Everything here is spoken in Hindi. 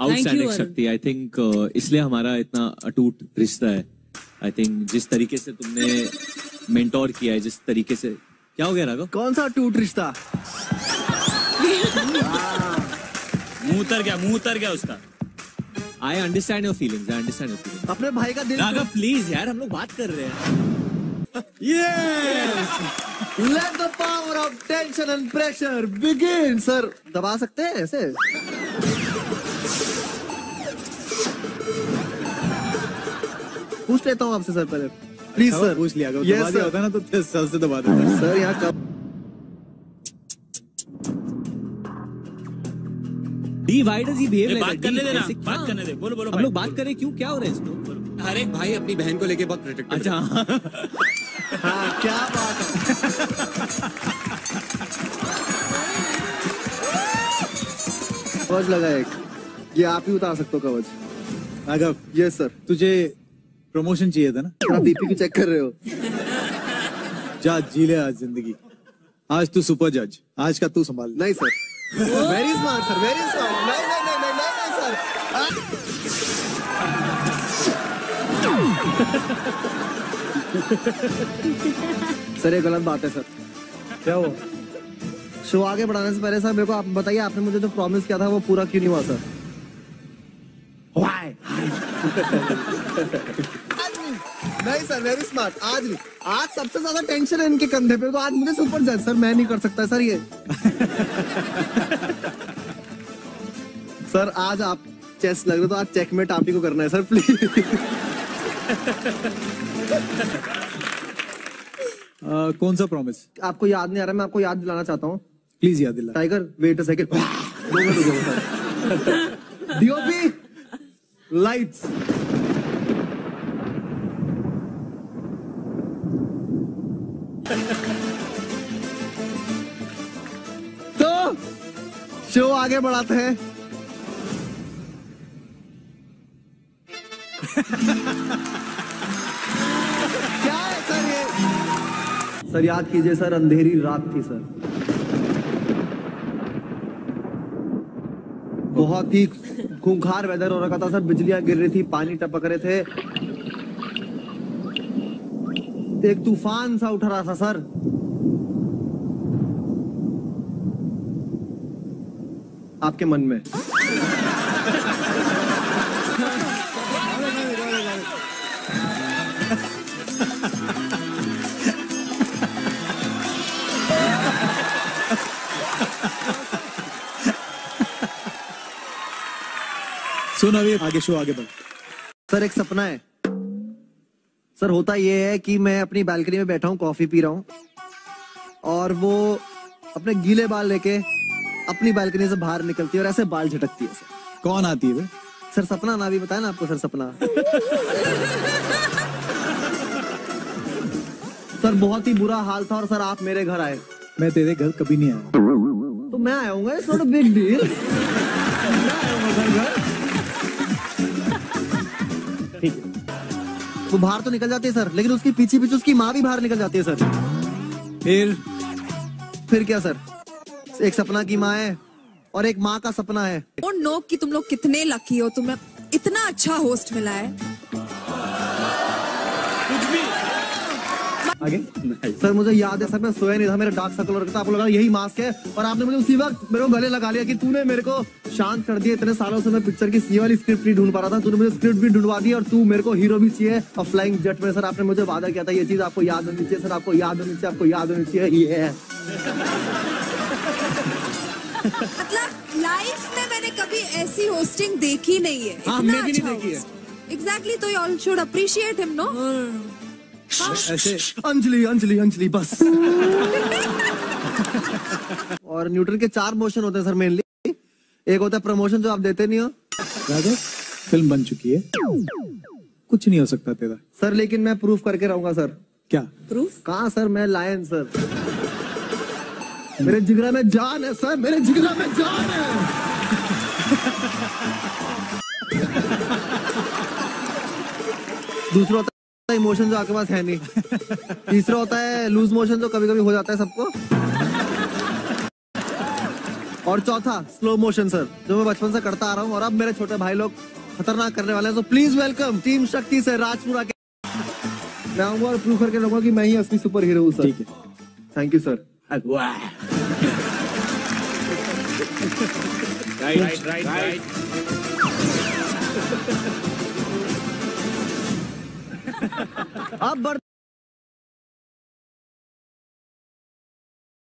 आउटस्टैंडिंग. शक्ति आई थिंक इसलिए हमारा इतना अटूट रिश्ता है। आई थिंक जिस तरीके से तुमने मेंटोर किया है जिस तरीके से क्या हो गया राघव? कौन सा टूट रिश्ता? मुँह उतर गया मुँह उतर गया उसका। I understand your feelings I understand your feelings अपने भाई का दिल राघव प्लीज़ यार हम लोग बात कर रहे हैं। Let the power of tension and pressure begin sir दबा सकते हैं ऐसे? पूछ लेता हूँ आपसे सर पहले। प्लीज़ अच्छा, सर पूछ लिया अगर Yes, दबा दिया होता ना तो साल से दबा देता। सर यहाँ कब D Y does he behave like बात करने देना। बात करने दे। बोलो बोलो हम लोग बात करें क्यों? क्या हो रहा है इसको हर एक भाई अपनी बहन को लेके बहुत प्रोटेक्टिव अच्छा हाँ। क्या बात है। कवच लगा एक। ये आप ही उतार सकते हो कवच। राघव यस सर तुझे प्रमोशन चाहिए था ना? आप बीपी की चेक कर रहे हो? जा जी ले आज ज़िंदगी। आज तू सुपर जज। आज का तू संभाल। नहीं sir very smart sir very smart नहीं नहीं नहीं नहीं नहीं, नहीं सर सर ये गलत बात है सर क्या हुआ? शो आगे बढ़ाने से पहले सर मेरे को आप बताइए आपने मुझे जो प्रॉमिस किया था वो पूरा क्यों नहीं हुआ सर आज नहीं सर वेरी स्मार्ट आज नहीं। आज सबसे ज़्यादा टेंशन है इनके कंधे पे तो आज मुझे सुपर जज सर मैं नहीं कर सकता सर ये। सर आज आप चेस लग रहे तो आज चेकमेट आप ही को करना है सर प्लीज़ कौन सा प्रॉमिस आपको याद नहीं आ रहा मैं आपको याद दिलाना चाहता हूँ। प्लीज़ याद दिला। Tiger wait a second DOP lights तो शो आगे बढ़ाते हैं। क्या है सर ये? सर, याद कीजिए सर, अंधेरी रात थी सर। बहुत ही खूंखार वेदर हो रखा था सर। बिजलियाँ गिर रही थी, पानी टपक रहे थे। एक तूफ़ान सा उठ रहा था, सर। आपके मन में। सुन अभी आगे शो आगे बढ़। सर एक सपना है। सर होता ये है कि मैं अपनी बालकनी में बैठा हूँ कॉफ़ी पी रहा हूँ और वो अपने गीले बाल लेके अपनी बालकनी से बाहर निकलती है और ऐसे बाल झटकती है सर। कौन आती है? सर सपना ना भी बताया ना आपको सर सपना। सर बहुत ही बुरा हाल था और सर आप मेरे घर आए। मैं तेरे घर कभी नहीं आया। तो मैं आया हूँ it's not a big deal वो बाहर तो निकल जाती है सर। लेकिन उसके पीछे पीछे उसकी माँ भी बाहर निकल जाती है सर। फिर? फिर क्या सर? एक सपना की माँ है और एक माँ का सपना है। और नो कि तुम लोग कितने लकी हो तुम्हें इतना अच्छा होस्ट मिला है। आगे। सर मुझे याद है सर मैं सोया नहीं था मेरा डार्क सर्कल हो रखा था। आपको लगा यही मास्क है और आपने मुझे उसी वक्त मेरे को गले लगा लिया कि तूने मेरे को शांत कर दिया। इतने सालों से मैं पिक्चर की सी वाली स्क्रिप्ट नहीं ढूंढ पा रहा था। तूने मुझे स्क्रिप्ट भी ढूंढवा दी और तू मेरे को हीरो भी चाहिए। और फ्लाइंग जेट में सर आपने मुझे वादा किया था ये चीज़ आपको याद होनी चाहिए सर आपको याद होनी चाहिए आपको याद होनी चाहिए ये है। मतलब लाइफ में मैंने कभी ऐसी होस्टिंग देखी नहीं है। हाँ, इतना मैं भी नहीं अच्छा देखी है। एग्जैक्टली तो you all should appreciate him no ऐसे अंजलि अंजलि अंजलि बस। और न्यूटन के चार मोशन होते हैं सर मेनली एक होता है प्रमोशन जो आप देते नहीं हो। राघव फ़िल्म बन चुकी है। कुछ नहीं हो सकता तेरा। सर लेकिन मैं प्रूफ करके रहूँगा सर। क्या? प्रूफ कहा सर? मैं लायन सर। मेरे जिगरा में जान है सर। मेरे जिगरा में जान है। दूसरा होता इमोशन जो आपके पास है नहीं। तीसरा होता है लूज मोशन जो कभी कभी हो जाता है सबको। और चौथा स्लो मोशन सर जो मैं बचपन से करता आ रहा हूँ। और अब मेरे छोटे भाई लोग खतरनाक करने वाले हैं तो प्लीज़ वेलकम टीम शक्ति से राजपुरा के मैं आऊँगा और प्रूव करके रहूँगा कि मैं ही असली सुपर हीरो हूँ सर ठीक है। Thank you sir right right right अब बढ़ते